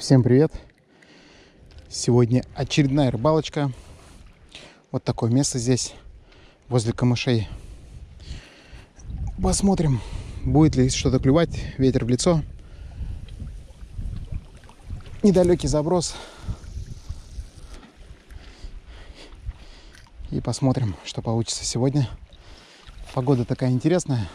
Всем привет! Сегодня очередная рыбалочка. Вот такое место здесь, возле камышей. Посмотрим, будет ли что-то клювать. Ветер в лицо. Недалекий заброс. И посмотрим, что получится сегодня. Погода такая интересная.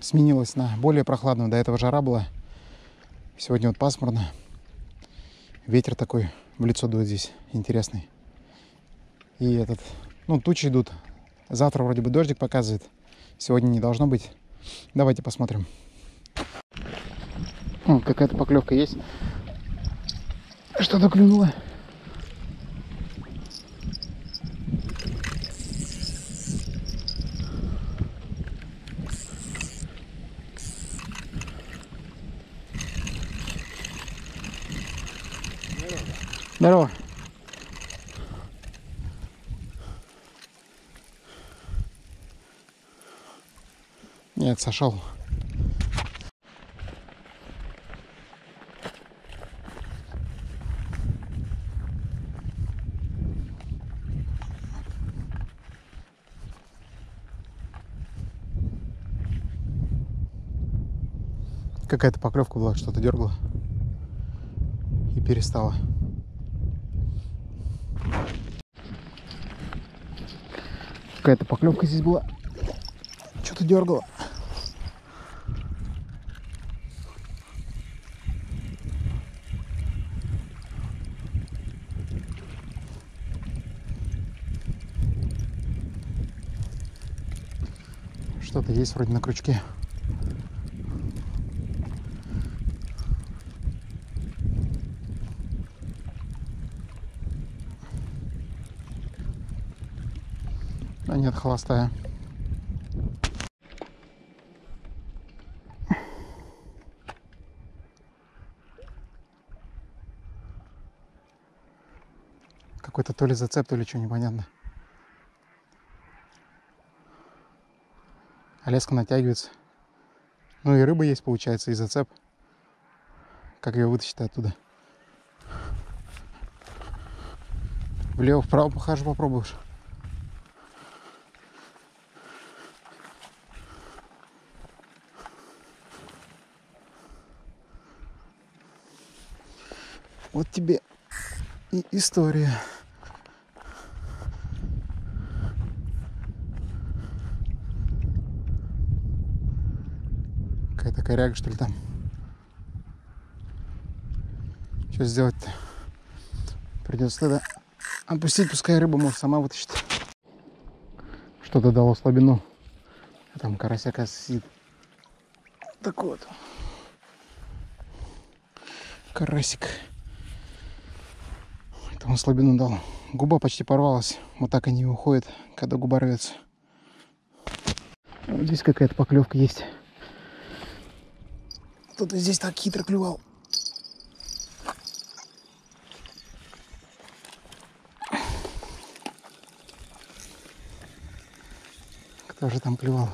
Сменилась на более прохладную. До этого жара была. Сегодня вот пасмурно. Ветер такой в лицо дует здесь. Интересный. И этот, ну, тучи идут. Завтра вроде бы дождик показывает. Сегодня не должно быть. Давайте посмотрим. Какая-то поклевка есть. Что-то клюнуло. Здорово. Нет, сошел. Какая-то поклевка была, что-то дергала и перестала. Какая-то поклевка здесь была. Что-то дергало. Что-то есть вроде на крючке. А нет, холостая. Какой-то то ли зацеп, то ли что, непонятно. А леска натягивается. Ну и рыба есть, получается, и зацеп. Как ее вытащить оттуда? Влево-вправо похожу, попробуешь. Вот тебе и история. Какая-то коряга, что ли, там. Что сделать-то? Придется тогда отпустить, пускай рыба, может, сама вытащит. Что-то дало слабину. А там карасяка сидит. Так вот. Карасик. Он слабину дал. Губа почти порвалась. Вот так они уходят, когда губа рвется. Вот здесь какая-то поклевка есть. Кто-то здесь так хитро клювал. Кто же там клювал?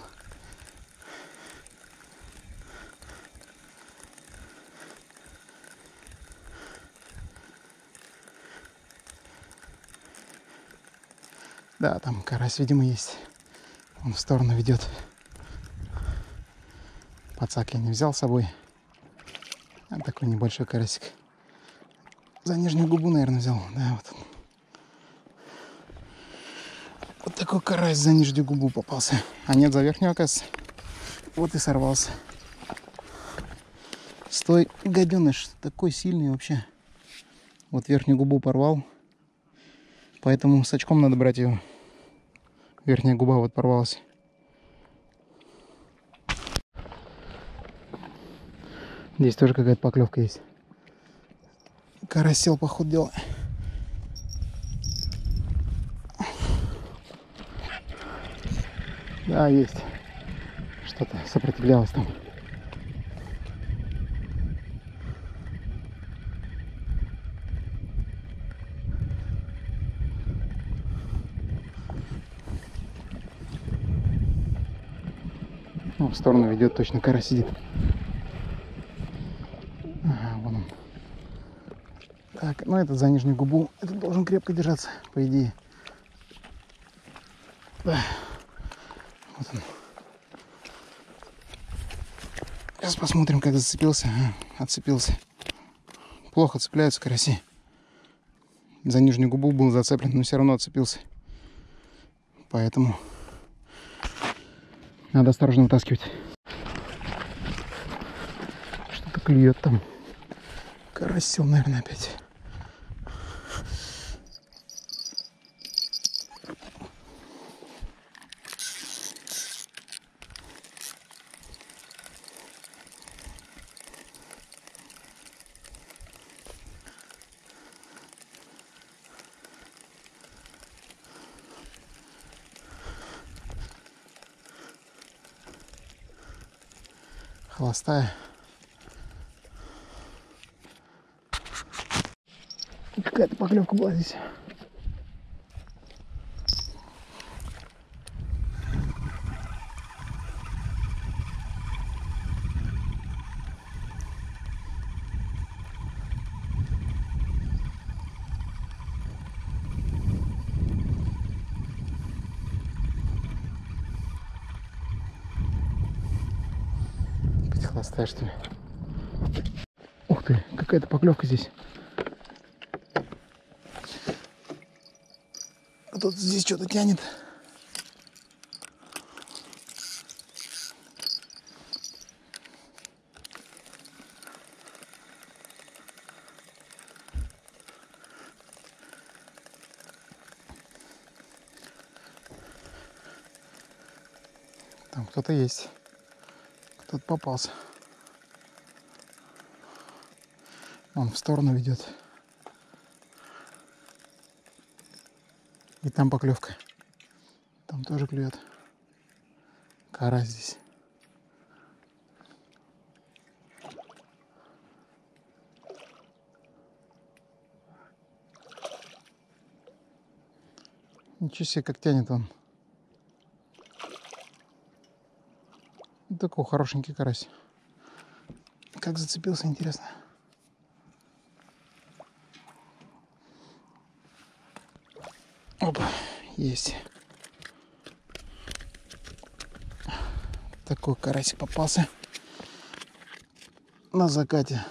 Да, там карась, видимо, есть. Он в сторону ведет. Пацак я не взял с собой. А такой небольшой карасик. За нижнюю губу, наверное, взял. Да, вот. Вот такой карась за нижнюю губу попался. А нет, за верхнюю, оказывается. Вот и сорвался. Стой, гаденыш, такой сильный вообще. Вот верхнюю губу порвал. Поэтому с очком надо брать его. Верхняя губа вот порвалась. Здесь тоже какая-то поклевка есть. Карась сел, по ходу дела. Да, есть. Что-то сопротивлялось там. В сторону ведет, точно кара сидит. Ага, Так, ну этот за нижнюю губу. Этот должен крепко держаться, по идее. Да. Вот он. Сейчас посмотрим, как зацепился. А, отцепился. Плохо цепляются караси. За нижнюю губу был зацеплен, но все равно отцепился. Поэтому надо осторожно вытаскивать. Что-то клюет там. Карась сел, наверное, опять. Холостая. Какая-то поклевка была здесь. Что ли? Ух ты, какая-то поклевка здесь. А тут здесь что-то тянет. Там кто-то есть. Кто-то попался. Он в сторону ведет. И там поклевка. Там тоже клюет. Кара здесь. Ничего себе, как тянет он. Такой хорошенький карась. Как зацепился, интересно. Опа, есть. Такой карасик попался на закате.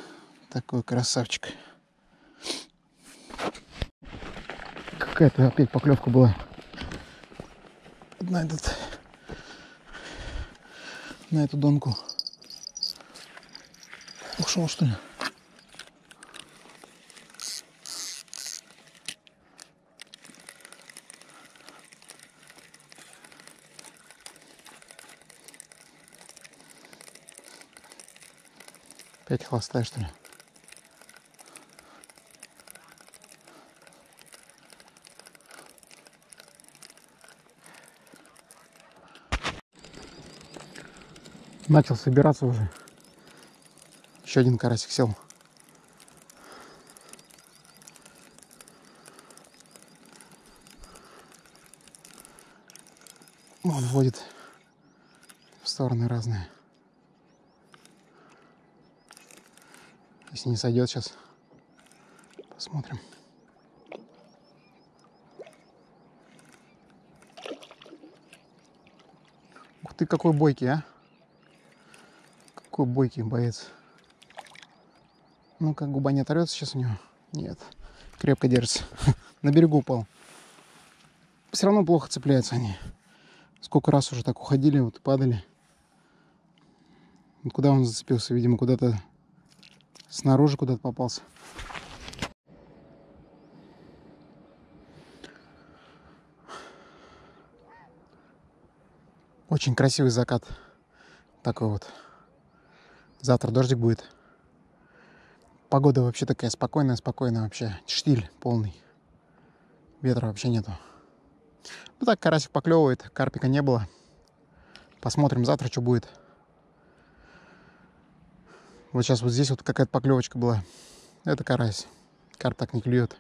Такой красавчик. Какая-то опять поклевка была. На этот на эту донку. Ушел что ли? Опять холостая, что ли? Начал собираться уже. Еще один карасик сел. Он вводит в стороны разные. Если не сойдет сейчас, посмотрим. Ух ты, какой бойкий, а! Какой бойкий боец. Ну, как губа не оторвется сейчас у него? Нет. Крепко держится. На берегу упал. Все равно плохо цепляются они. Сколько раз уже так уходили, вот падали. Куда он зацепился? Видимо, куда-то снаружи куда-то попался. Очень красивый закат. Такой вот. Завтра дождик будет. Погода вообще такая спокойная, спокойная вообще. Штиль полный. Ветра вообще нету. Ну так, карасик поклевывает, карпика не было. Посмотрим завтра, что будет. Вот сейчас вот здесь вот какая-то поклевочка была. Это карась. Карп так не клюет.